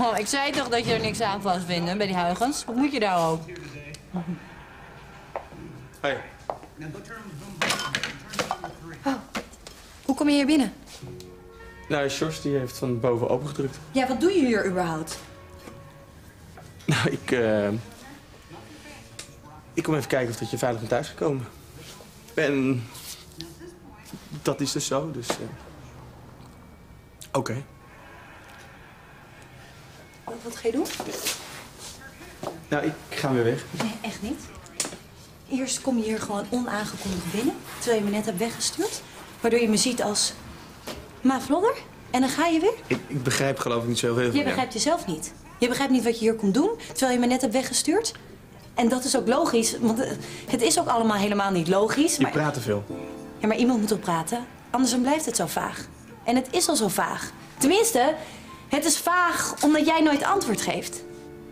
Oh, ik zei toch dat je er niks aan was vinden bij die Huygens? Wat moet je daar ook? Hey. Hoe kom je hier binnen? Nou, Sjors die heeft van boven opengedrukt. Ja, wat doe je hier überhaupt? Nou, ik... eh, Ik kom even kijken of dat je veilig bent thuisgekomen. En... Dat is dus zo, dus... eh, Oké. Wat, wat ga je doen? Nou, ik ga weer weg. Nee, echt niet. Eerst kom je hier gewoon onaangekondigd binnen, terwijl je me net hebt weggestuurd. Waardoor je me ziet als Ma Vlodder. En dan ga je weer. Ik, ik begrijp geloof ik niet zoveel van Je begrijpt jezelf niet. Je begrijpt niet wat je hier komt doen, terwijl je me net hebt weggestuurd. En dat is ook logisch, want eh, het is ook allemaal helemaal niet logisch. Je Maar, praat te veel. ja, maar iemand moet toch praten, anders dan blijft het zo vaag. En het is al zo vaag. Tenminste, het is vaag omdat jij nooit antwoord geeft.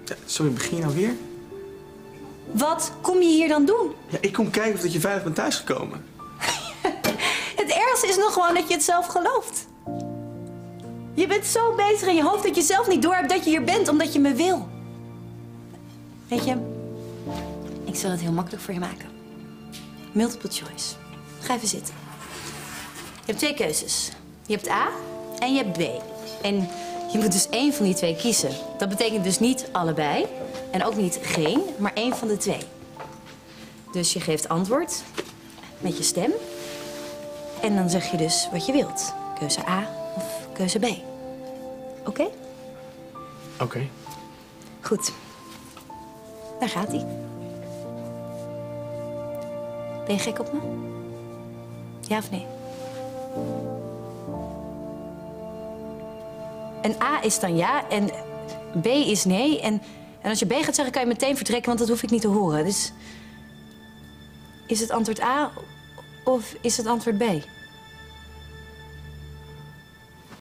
Ja, sorry, begin je nou weer? Wat kom je hier dan doen? Ja, ik kom kijken of dat je veilig bent thuisgekomen. Het ergste is nog gewoon dat je het zelf gelooft. Je bent zo bezig in je hoofd dat je zelf niet doorhebt dat je hier bent omdat je me wil. Weet je, ik zal het heel makkelijk voor je maken. Multiple choice. Ga even zitten. Je hebt twee keuzes. Je hebt A en je hebt B. En je moet dus één van die twee kiezen. Dat betekent dus niet allebei en ook niet geen, maar één van de twee. Dus je geeft antwoord met je stem en dan zeg je dus wat je wilt. Keuze A of keuze B. Oké? Oké. Goed. Daar gaat hij. Ben je gek op me? Ja of nee? En A is dan ja en B is nee. En, en als je B gaat zeggen, kan je meteen vertrekken, want dat hoef ik niet te horen. Dus is het antwoord A of is het antwoord B?